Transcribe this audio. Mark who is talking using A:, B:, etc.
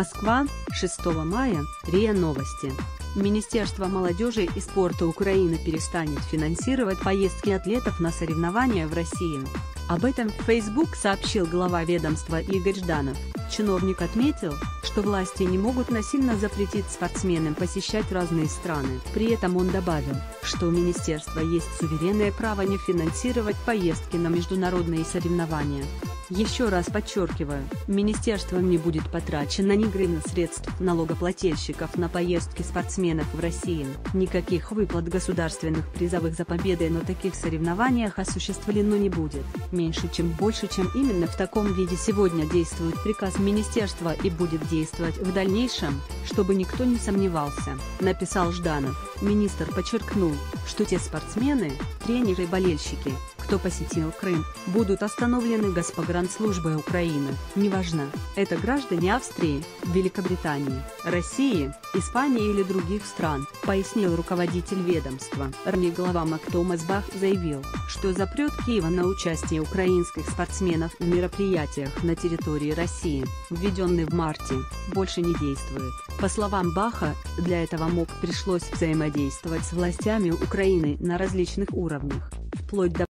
A: Москва, 6 мая, РИА Новости. Министерство молодежи и спорта Украины перестанет финансировать поездки атлетов на соревнования в Россию. Об этом в Facebook сообщил глава ведомства Игорь Жданов. Чиновник отметил, что власти не могут насильно запретить спортсменам посещать разные страны. При этом он добавил, что у министерства есть суверенное право не финансировать поездки на международные соревнования. Еще раз подчеркиваю, министерством не будет потрачено ни гривны средств налогоплательщиков на поездки спортсменов в Россию. Никаких выплат государственных призовых за победы на таких соревнованиях осуществлено не будет. Меньше чем больше чем именно в таком виде сегодня действует приказ министерства и будет действовать в дальнейшем, чтобы никто не сомневался, написал Жданов. Министр подчеркнул, что те спортсмены, тренеры и болельщики, кто посетил Крым, будут остановлены Госпогранслужбой Украины, неважно, это граждане Австрии, Великобритании, России, Испании или других стран, пояснил руководитель ведомства. Ранее глава МакТомас Бах заявил, что запрет Киева на участие украинских спортсменов в мероприятиях на территории России, введенный в марте, больше не действует. По словам Баха, для этого МОК пришлось взаимодействовать с властями Украины на различных уровнях, вплоть до